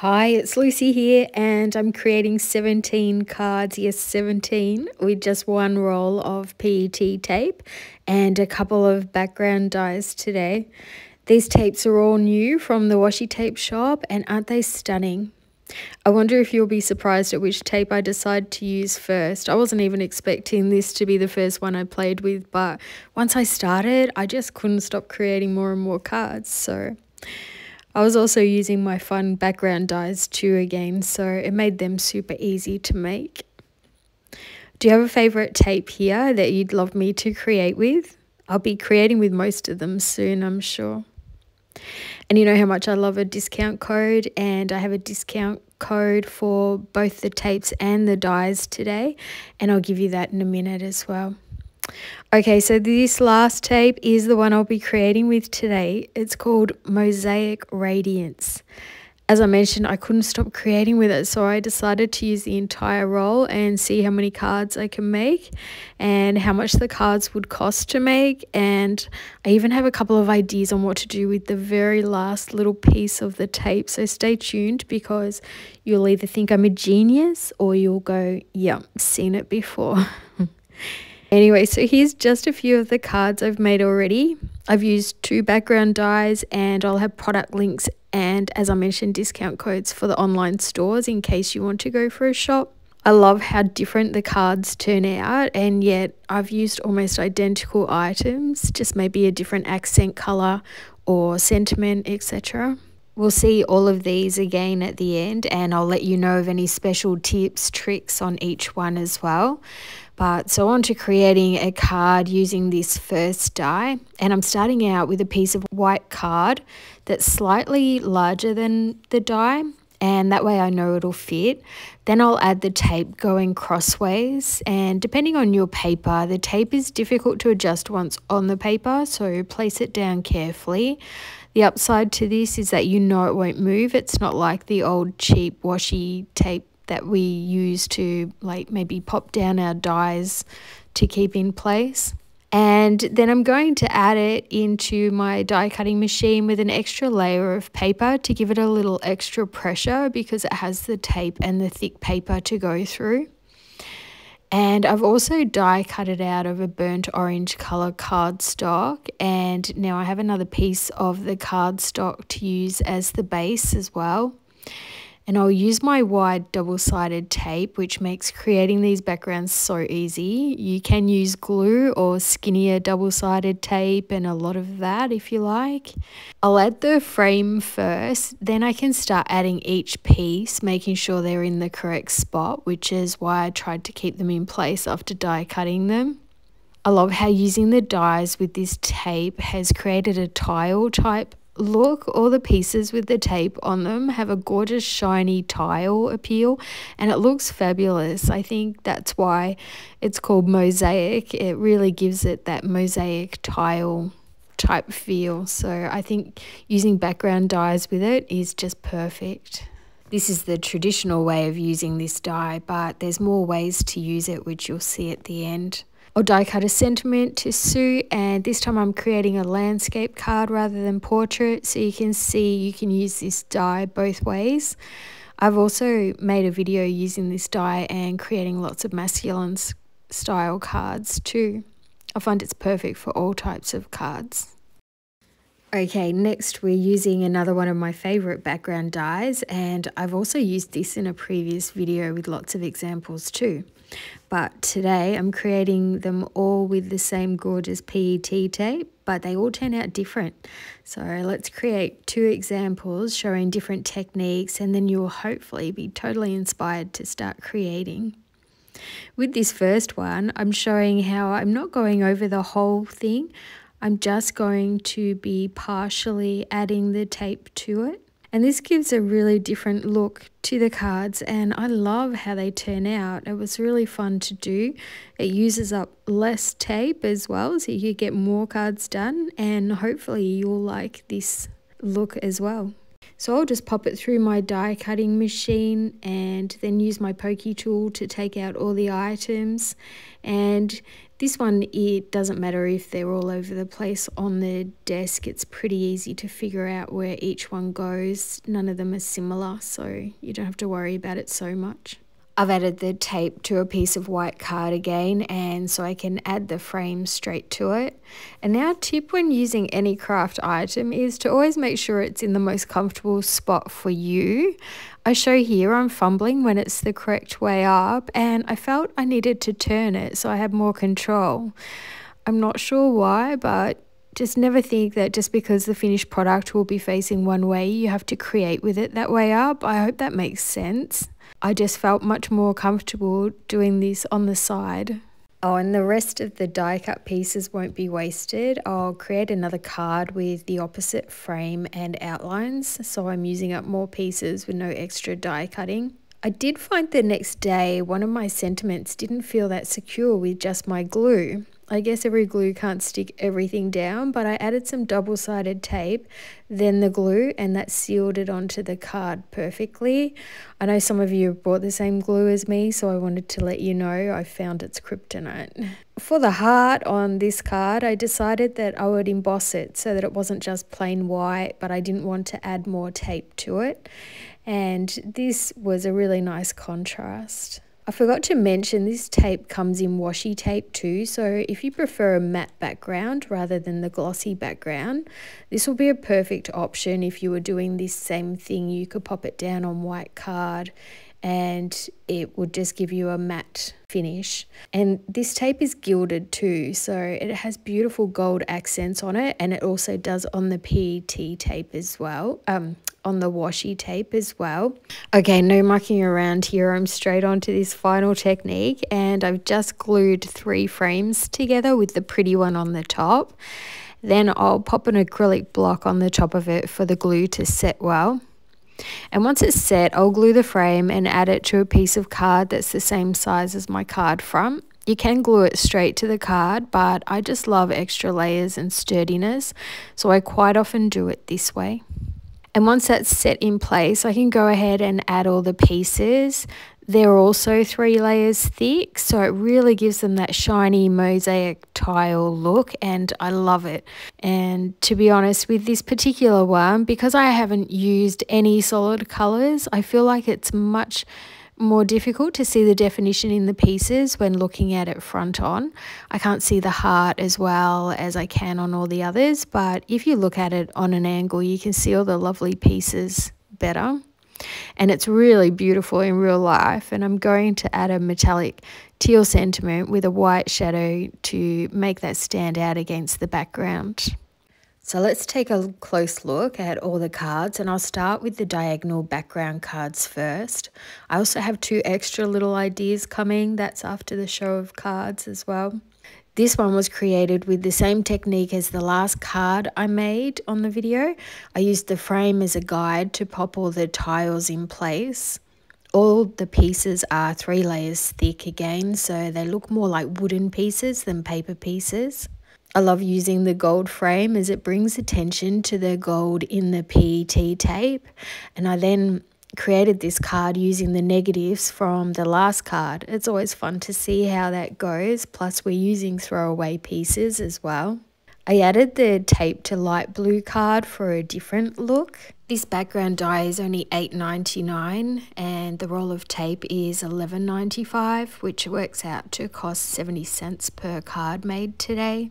Hi, it's Lucy here, and I'm creating 17 cards, yes, 17, with just one roll of PET tape and a couple of background dies today. These tapes are all new from the washi tape shop, and aren't they stunning? I wonder if you'll be surprised at which tape I decide to use first. I wasn't even expecting this to be the first one I played with, but once I started, I just couldn't stop creating more and more cards, so... I was also using my fun background dies too again, so it made them super easy to make. Do you have a favourite tape here that you'd love me to create with? I'll be creating with most of them soon, I'm sure. And you know how much I love a discount code, and I have a discount code for both the tapes and the dies today, and I'll give you that in a minute as well. Okay, so this last tape is the one I'll be creating with today. It's called Mosaic Radiance. As I mentioned, I couldn't stop creating with it, so I decided to use the entire roll and see how many cards I can make and how much the cards would cost to make. And I even have a couple of ideas on what to do with the very last little piece of the tape. So stay tuned because you'll either think I'm a genius or you'll go, yeah, seen it before. Anyway, so here's just a few of the cards I've made already. I've used two background dies and I'll have product links and as I mentioned discount codes for the online stores in case you want to go for a shop. I love how different the cards turn out and yet I've used almost identical items, just maybe a different accent colour or sentiment, etc. We'll see all of these again at the end and I'll let you know of any special tips, tricks on each one as well. But so on to creating a card using this first die. And I'm starting out with a piece of white card that's slightly larger than the die. And that way I know it'll fit. Then I'll add the tape going crossways. And depending on your paper, the tape is difficult to adjust once on the paper. So place it down carefully. The upside to this is that you know it won't move. It's not like the old cheap washi tape that we use to like maybe pop down our dies to keep in place. And then I'm going to add it into my die cutting machine with an extra layer of paper to give it a little extra pressure because it has the tape and the thick paper to go through. And I've also die cut it out of a burnt orange colour cardstock. And now I have another piece of the cardstock to use as the base as well and I'll use my wide double-sided tape which makes creating these backgrounds so easy. You can use glue or skinnier double-sided tape and a lot of that if you like. I'll add the frame first, then I can start adding each piece, making sure they're in the correct spot, which is why I tried to keep them in place after die cutting them. I love how using the dies with this tape has created a tile type look, all the pieces with the tape on them have a gorgeous shiny tile appeal and it looks fabulous. I think that's why it's called mosaic. It really gives it that mosaic tile type feel. So I think using background dies with it is just perfect. This is the traditional way of using this die, but there's more ways to use it, which you'll see at the end. I'll die cut a sentiment to suit and this time I'm creating a landscape card rather than portrait so you can see you can use this die both ways. I've also made a video using this die and creating lots of masculine style cards too. I find it's perfect for all types of cards. Okay, next we're using another one of my favorite background dies and I've also used this in a previous video with lots of examples too. But today I'm creating them all with the same gorgeous PET tape, but they all turn out different. So let's create two examples showing different techniques and then you'll hopefully be totally inspired to start creating. With this first one, I'm showing how I'm not going over the whole thing. I'm just going to be partially adding the tape to it. And this gives a really different look to the cards and I love how they turn out. It was really fun to do. It uses up less tape as well so you get more cards done and hopefully you'll like this look as well. So I'll just pop it through my die cutting machine and then use my Pokie tool to take out all the items. And This one, it doesn't matter if they're all over the place on the desk. It's pretty easy to figure out where each one goes. None of them are similar, so you don't have to worry about it so much. I've added the tape to a piece of white card again and so I can add the frame straight to it. And now tip when using any craft item is to always make sure it's in the most comfortable spot for you. I show here I'm fumbling when it's the correct way up and I felt I needed to turn it so I had more control. I'm not sure why but just never think that just because the finished product will be facing one way you have to create with it that way up. I hope that makes sense. I just felt much more comfortable doing this on the side. Oh, and the rest of the die cut pieces won't be wasted. I'll create another card with the opposite frame and outlines, so I'm using up more pieces with no extra die cutting. I did find the next day one of my sentiments didn't feel that secure with just my glue. I guess every glue can't stick everything down, but I added some double-sided tape, then the glue, and that sealed it onto the card perfectly. I know some of you bought the same glue as me, so I wanted to let you know I found its kryptonite. For the heart on this card, I decided that I would emboss it so that it wasn't just plain white, but I didn't want to add more tape to it. And this was a really nice contrast. I forgot to mention this tape comes in washi tape too, so if you prefer a matte background rather than the glossy background, this will be a perfect option if you were doing this same thing. You could pop it down on white card and it would just give you a matte finish. And this tape is gilded too, so it has beautiful gold accents on it and it also does on the PET tape as well. Um, on the washi tape as well. Okay, no mucking around here. I'm straight onto this final technique and I've just glued three frames together with the pretty one on the top. Then I'll pop an acrylic block on the top of it for the glue to set well. And once it's set, I'll glue the frame and add it to a piece of card that's the same size as my card front. You can glue it straight to the card, but I just love extra layers and sturdiness, so I quite often do it this way. And once that's set in place, I can go ahead and add all the pieces. They're also three layers thick, so it really gives them that shiny mosaic tile look, and I love it. And to be honest, with this particular one, because I haven't used any solid colors, I feel like it's much more difficult to see the definition in the pieces when looking at it front on. I can't see the heart as well as I can on all the others, but if you look at it on an angle, you can see all the lovely pieces better. And it's really beautiful in real life. And I'm going to add a metallic teal sentiment with a white shadow to make that stand out against the background. So let's take a close look at all the cards and I'll start with the diagonal background cards first. I also have two extra little ideas coming, that's after the show of cards as well. This one was created with the same technique as the last card I made on the video. I used the frame as a guide to pop all the tiles in place. All the pieces are three layers thick again, so they look more like wooden pieces than paper pieces. I love using the gold frame as it brings attention to the gold in the PET tape. And I then created this card using the negatives from the last card. It's always fun to see how that goes. Plus we're using throwaway pieces as well. I added the tape to light blue card for a different look. This background die is only $8.99 and the roll of tape is $11.95 which works out to cost 70 cents per card made today.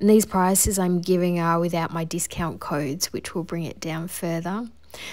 And these prices I'm giving are without my discount codes, which will bring it down further.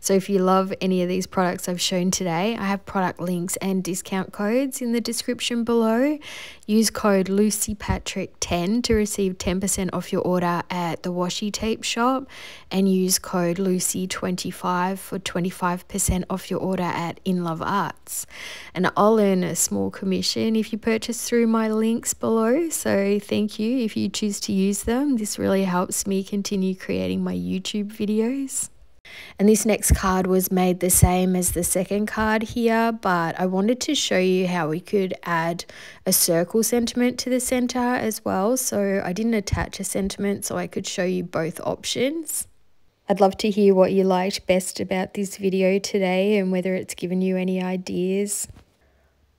So if you love any of these products I've shown today, I have product links and discount codes in the description below. Use code LucyPatrick10 to receive 10% off your order at the washi tape shop and use code Lucy25 for 25% off your order at Inlovearts. And I'll earn a small commission if you purchase through my links below. So thank you if you choose to use them. This really helps me continue creating my YouTube videos. And this next card was made the same as the second card here, but I wanted to show you how we could add a circle sentiment to the center as well. So I didn't attach a sentiment so I could show you both options. I'd love to hear what you liked best about this video today and whether it's given you any ideas.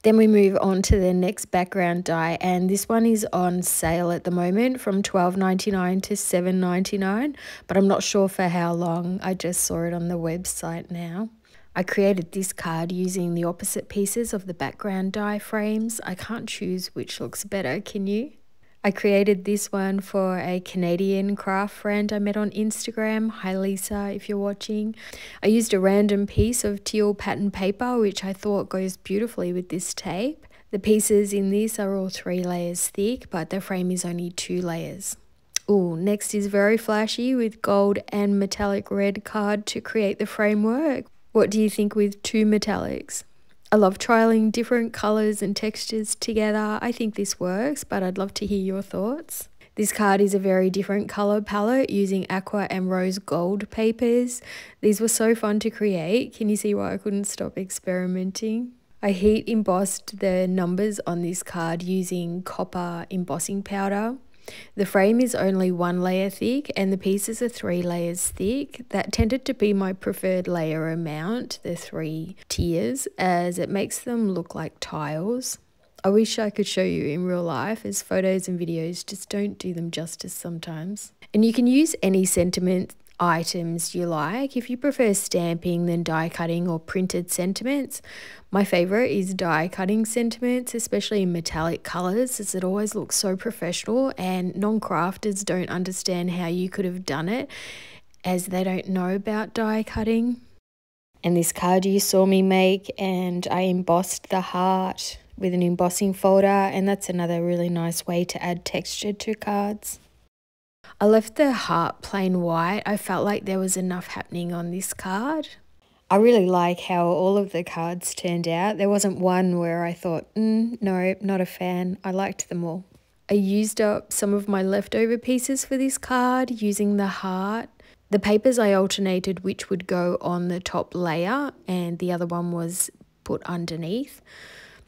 Then we move on to the next background die and this one is on sale at the moment from $12.99 to $7.99 but I'm not sure for how long. I just saw it on the website now. I created this card using the opposite pieces of the background die frames. I can't choose which looks better, can you? I created this one for a Canadian craft friend I met on Instagram. Hi Lisa, if you're watching. I used a random piece of teal pattern paper, which I thought goes beautifully with this tape. The pieces in this are all three layers thick, but the frame is only two layers. Ooh, next is very flashy with gold and metallic red card to create the framework. What do you think with two metallics? I love trialing different colours and textures together. I think this works, but I'd love to hear your thoughts. This card is a very different colour palette using aqua and rose gold papers. These were so fun to create. Can you see why I couldn't stop experimenting? I heat embossed the numbers on this card using copper embossing powder. The frame is only one layer thick and the pieces are three layers thick. That tended to be my preferred layer amount, the three tiers, as it makes them look like tiles. I wish I could show you in real life as photos and videos just don't do them justice sometimes. And you can use any sentiment items you like. If you prefer stamping than die cutting or printed sentiments, my favorite is die cutting sentiments, especially in metallic colors, as it always looks so professional and non crafters don't understand how you could have done it as they don't know about die cutting. And this card you saw me make, and I embossed the heart with an embossing folder, and that's another really nice way to add texture to cards. I left the heart plain white. I felt like there was enough happening on this card. I really like how all of the cards turned out. There wasn't one where I thought, mm, no, not a fan. I liked them all. I used up some of my leftover pieces for this card using the heart. The papers I alternated which would go on the top layer and the other one was put underneath.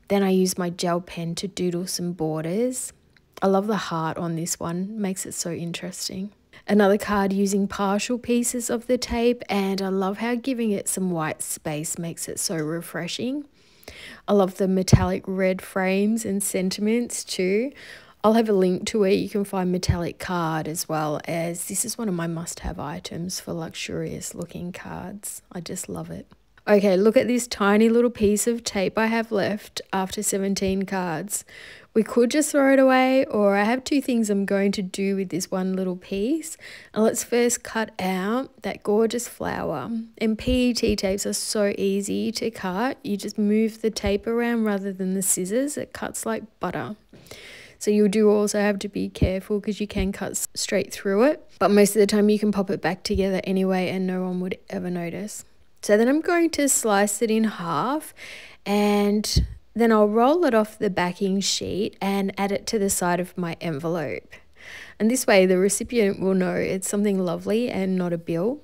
Then I used my gel pen to doodle some borders. I love the heart on this one, makes it so interesting. Another card using partial pieces of the tape and I love how giving it some white space makes it so refreshing. I love the metallic red frames and sentiments too. I'll have a link to where you can find metallic card as well as this is one of my must-have items for luxurious looking cards. I just love it. Okay, look at this tiny little piece of tape I have left after 17 cards. We could just throw it away, or I have two things I'm going to do with this one little piece. And let's first cut out that gorgeous flower. And PET tapes are so easy to cut. You just move the tape around rather than the scissors. It cuts like butter. So you do also have to be careful because you can cut straight through it. But most of the time you can pop it back together anyway and no one would ever notice. So then I'm going to slice it in half and then I'll roll it off the backing sheet and add it to the side of my envelope. And this way the recipient will know it's something lovely and not a bill.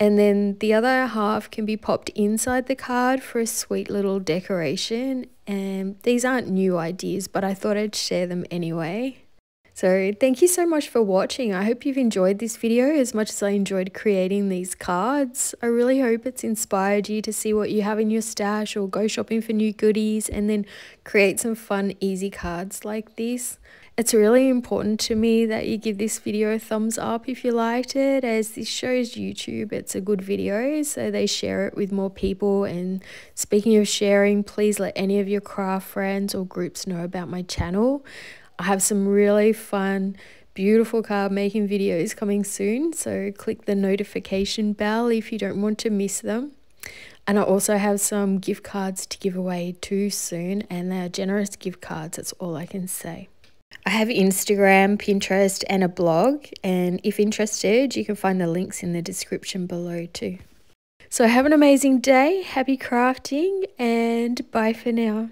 And then the other half can be popped inside the card for a sweet little decoration. And these aren't new ideas, but I thought I'd share them anyway. So thank you so much for watching. I hope you've enjoyed this video as much as I enjoyed creating these cards. I really hope it's inspired you to see what you have in your stash or go shopping for new goodies and then create some fun easy cards like this. It's really important to me that you give this video a thumbs up if you liked it as this shows YouTube it's a good video so they share it with more people and speaking of sharing please let any of your craft friends or groups know about my channel. I have some really fun, beautiful card making videos coming soon. So click the notification bell if you don't want to miss them. And I also have some gift cards to give away too soon, and they're generous gift cards. That's all I can say. I have Instagram, Pinterest, and a blog. And if interested, you can find the links in the description below too. So have an amazing day, happy crafting, and bye for now.